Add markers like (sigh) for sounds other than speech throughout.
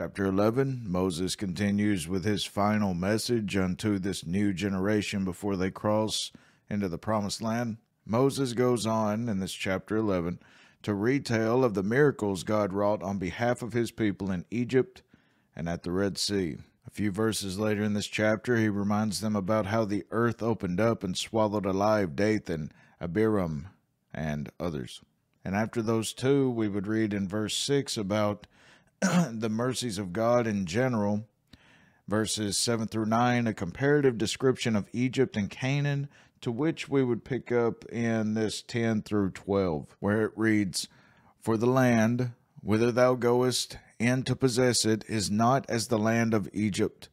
Chapter 11 Moses continues with his final message unto this new generation before they cross into the promised land. Moses goes on in this chapter 11 to retell of the miracles God wrought on behalf of his people in Egypt and at the Red Sea. A few verses later in this chapter, he reminds them about how the earth opened up and swallowed alive Dathan, Abiram, and others. And after those two, we would read in verse 6 about (clears throat) the mercies of God in general. Verses 7 through 9, a comparative description of Egypt and Canaan, to which we would pick up in this 10 through 12, where it reads, For the land whither thou goest in to possess it is not as the land of Egypt,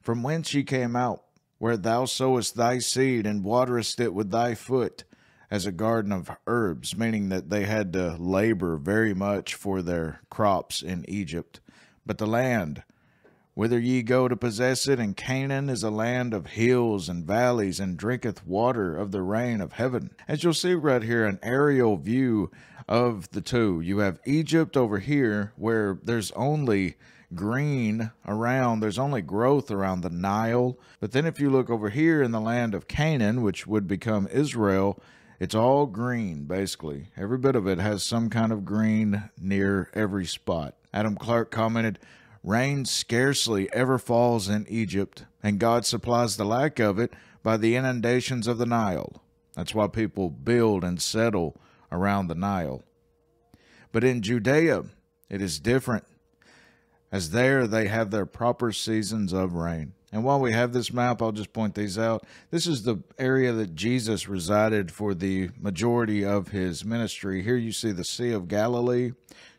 from whence ye came out, where thou sowest thy seed and waterest it with thy foot, as a garden of herbs, meaning that they had to labor very much for their crops in Egypt. But the land, whither ye go to possess it, in Canaan is a land of hills and valleys, and drinketh water of the rain of heaven. As you'll see right here, an aerial view of the two. You have Egypt over here, where there's only green around, there's only growth around the Nile. But then if you look over here in the land of Canaan, which would become Israel, it's all green, basically. Every bit of it has some kind of green near every spot. Adam Clarke commented, Rain scarcely ever falls in Egypt, and God supplies the lack of it by the inundations of the Nile. That's why people build and settle around the Nile. But in Judea, it is different, as there they have their proper seasons of rain. And while we have this map, I'll just point these out. This is the area that Jesus resided for the majority of his ministry. Here you see the Sea of Galilee.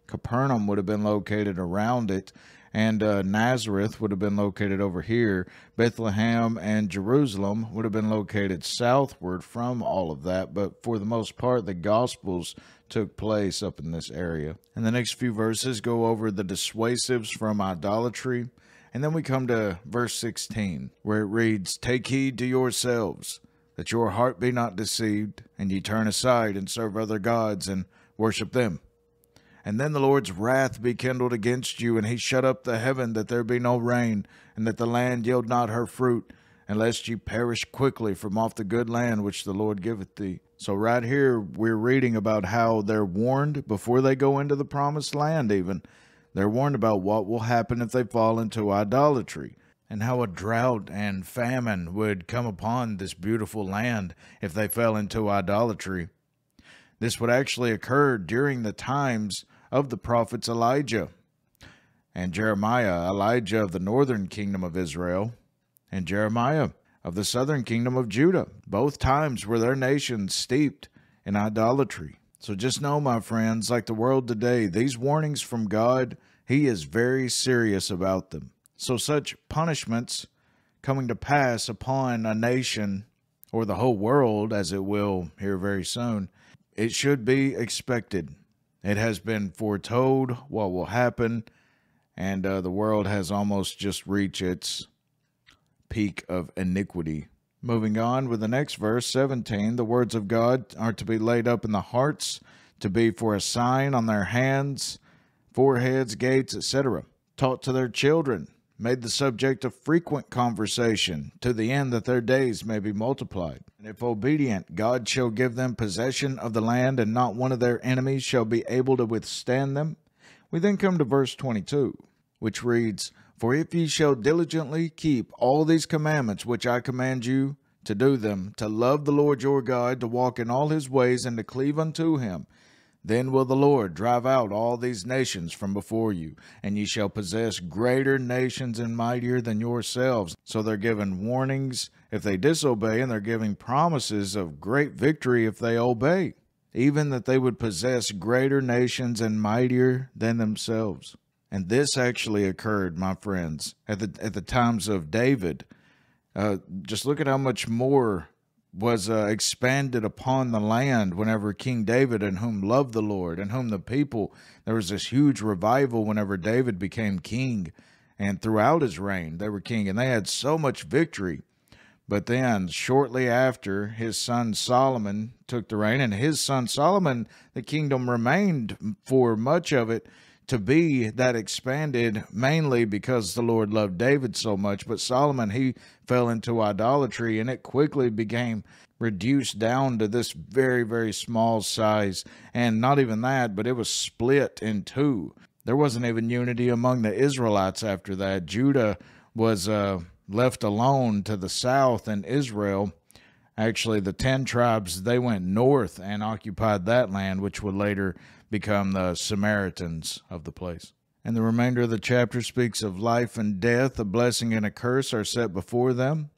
Capernaum would have been located around it, and uh, Nazareth would have been located over here. Bethlehem and Jerusalem would have been located southward from all of that, but for the most part, the Gospels took place up in this area. And the next few verses go over the dissuasives from idolatry and then we come to verse 16, where it reads, Take heed to yourselves, that your heart be not deceived, and ye turn aside and serve other gods and worship them. And then the Lord's wrath be kindled against you, and he shut up the heaven that there be no rain, and that the land yield not her fruit, unless ye perish quickly from off the good land which the Lord giveth thee. So, right here, we're reading about how they're warned before they go into the promised land, even they're warned about what will happen if they fall into idolatry, and how a drought and famine would come upon this beautiful land if they fell into idolatry. This would actually occur during the times of the prophets Elijah and Jeremiah, Elijah of the northern kingdom of Israel, and Jeremiah of the southern kingdom of Judah. Both times were their nations steeped in idolatry. So just know, my friends, like the world today, these warnings from God, He is very serious about them. So such punishments coming to pass upon a nation or the whole world, as it will here very soon, it should be expected. It has been foretold what will happen, and uh, the world has almost just reached its peak of iniquity. Moving on with the next verse, 17, the words of God are to be laid up in the hearts, to be for a sign on their hands, foreheads, gates, etc., taught to their children, made the subject of frequent conversation, to the end that their days may be multiplied. And if obedient, God shall give them possession of the land, and not one of their enemies shall be able to withstand them. We then come to verse 22, which reads, for if ye shall diligently keep all these commandments which I command you to do them, to love the Lord your God, to walk in all his ways, and to cleave unto him, then will the Lord drive out all these nations from before you, and ye shall possess greater nations and mightier than yourselves. So they're given warnings if they disobey, and they're giving promises of great victory if they obey, even that they would possess greater nations and mightier than themselves. And this actually occurred, my friends, at the at the times of David. Uh, just look at how much more was uh, expanded upon the land whenever King David, and whom loved the Lord, and whom the people. There was this huge revival whenever David became king, and throughout his reign they were king, and they had so much victory. But then, shortly after, his son Solomon took the reign, and his son Solomon, the kingdom remained for much of it to be that expanded mainly because the Lord loved David so much. But Solomon, he fell into idolatry and it quickly became reduced down to this very, very small size. And not even that, but it was split in two. There wasn't even unity among the Israelites after that. Judah was uh, left alone to the south, and Israel Actually, the 10 tribes, they went north and occupied that land, which would later become the Samaritans of the place. And the remainder of the chapter speaks of life and death. A blessing and a curse are set before them.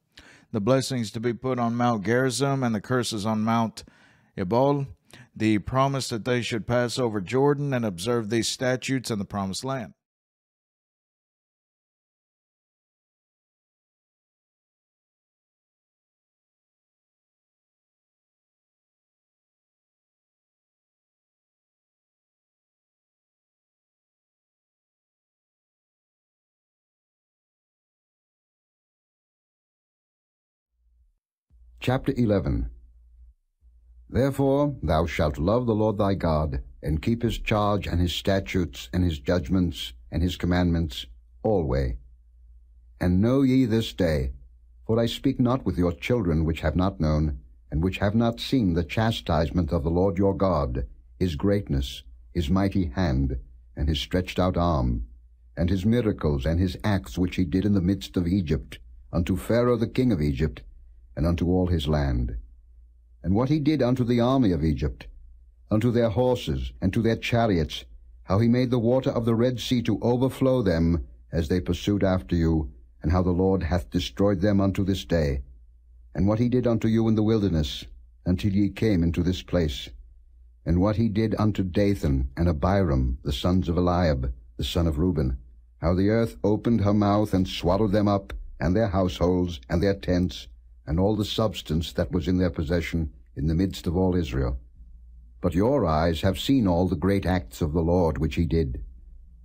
The blessings to be put on Mount Gerizim and the curses on Mount Ebal. The promise that they should pass over Jordan and observe these statutes in the promised land. Chapter 11 Therefore thou shalt love the Lord thy God, and keep his charge and his statutes and his judgments and his commandments alway. And know ye this day, for I speak not with your children which have not known, and which have not seen the chastisement of the Lord your God, his greatness, his mighty hand, and his stretched out arm, and his miracles and his acts which he did in the midst of Egypt, unto Pharaoh the king of Egypt, and unto all his land. And what he did unto the army of Egypt, unto their horses, and to their chariots, how he made the water of the Red Sea to overflow them, as they pursued after you, and how the Lord hath destroyed them unto this day, and what he did unto you in the wilderness, until ye came into this place, and what he did unto Dathan and Abiram, the sons of Eliab, the son of Reuben, how the earth opened her mouth and swallowed them up, and their households, and their tents, and all the substance that was in their possession in the midst of all Israel. But your eyes have seen all the great acts of the Lord which he did.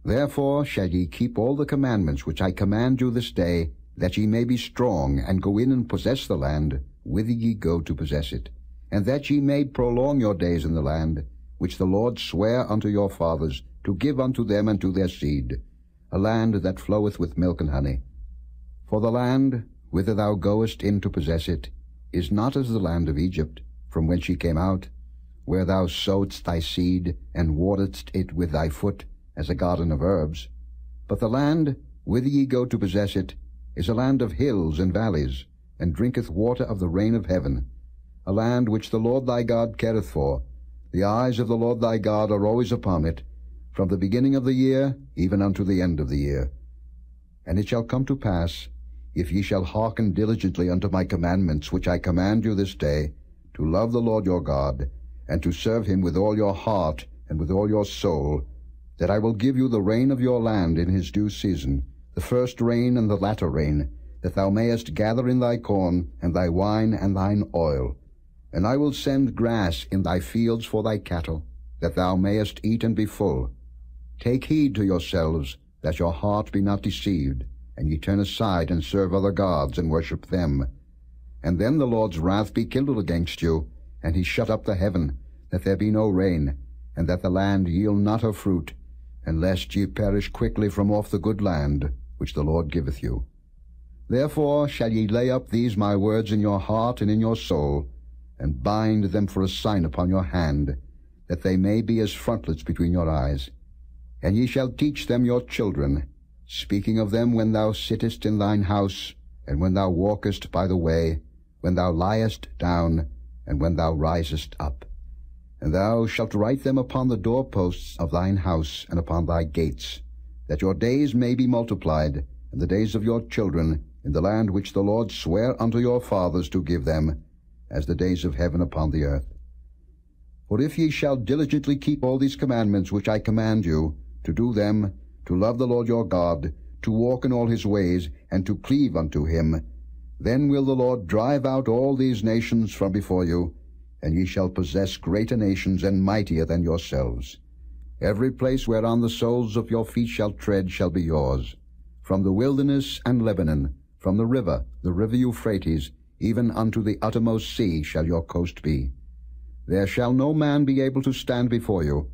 Therefore shall ye keep all the commandments which I command you this day, that ye may be strong, and go in and possess the land, whither ye go to possess it, and that ye may prolong your days in the land, which the Lord sware unto your fathers, to give unto them and to their seed, a land that floweth with milk and honey. For the land whither thou goest in to possess it, is not as the land of Egypt, from whence ye came out, where thou sowedst thy seed, and wateredst it with thy foot, as a garden of herbs. But the land, whither ye go to possess it, is a land of hills and valleys, and drinketh water of the rain of heaven, a land which the Lord thy God careth for. The eyes of the Lord thy God are always upon it, from the beginning of the year even unto the end of the year. And it shall come to pass, if ye shall hearken diligently unto my commandments, which I command you this day, to love the Lord your God, and to serve him with all your heart and with all your soul, that I will give you the rain of your land in his due season, the first rain and the latter rain, that thou mayest gather in thy corn, and thy wine, and thine oil. And I will send grass in thy fields for thy cattle, that thou mayest eat and be full. Take heed to yourselves, that your heart be not deceived, and ye turn aside and serve other gods and worship them. And then the Lord's wrath be kindled against you, and he shut up the heaven, that there be no rain, and that the land yield not her fruit, and lest ye perish quickly from off the good land which the Lord giveth you. Therefore shall ye lay up these my words in your heart and in your soul, and bind them for a sign upon your hand, that they may be as frontlets between your eyes. And ye shall teach them your children, speaking of them when thou sittest in thine house, and when thou walkest by the way, when thou liest down, and when thou risest up. And thou shalt write them upon the doorposts of thine house and upon thy gates, that your days may be multiplied, and the days of your children, in the land which the Lord sware unto your fathers to give them, as the days of heaven upon the earth. For if ye shall diligently keep all these commandments which I command you, to do them, to love the Lord your God, to walk in all his ways, and to cleave unto him, then will the Lord drive out all these nations from before you, and ye shall possess greater nations and mightier than yourselves. Every place whereon the soles of your feet shall tread shall be yours. From the wilderness and Lebanon, from the river, the river Euphrates, even unto the uttermost sea shall your coast be. There shall no man be able to stand before you,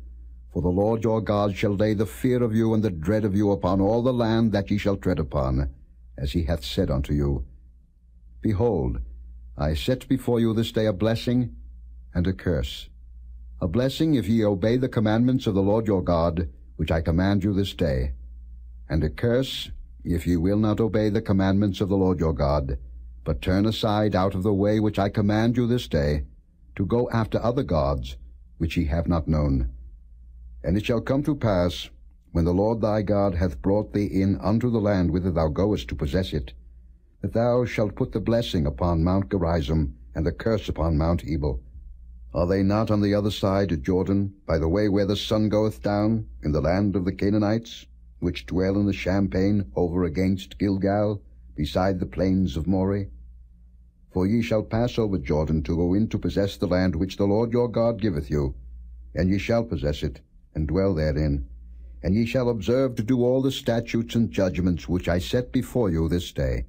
For the Lord your God shall lay the fear of you and the dread of you upon all the land that ye shall tread upon, as he hath said unto you. Behold, I set before you this day a blessing and a curse. A blessing if ye obey the commandments of the Lord your God, which I command you this day, and a curse if ye will not obey the commandments of the Lord your God, but turn aside out of the way which I command you this day, to go after other gods, which ye have not known. And it shall come to pass, when the Lord thy God hath brought thee in unto the land whither thou goest to possess it, that thou shalt put the blessing upon Mount Gerizim, and the curse upon Mount Ebal. Are they not on the other side of Jordan, by the way where the sun goeth down, in the land of the Canaanites, which dwell in the champaign over against Gilgal, beside the plains of Moreh? For ye shall pass over Jordan to go in to possess the land which the Lord your God giveth you, and ye shall possess it, and dwell therein. And ye shall observe to do all the statutes and judgments which I set before you this day.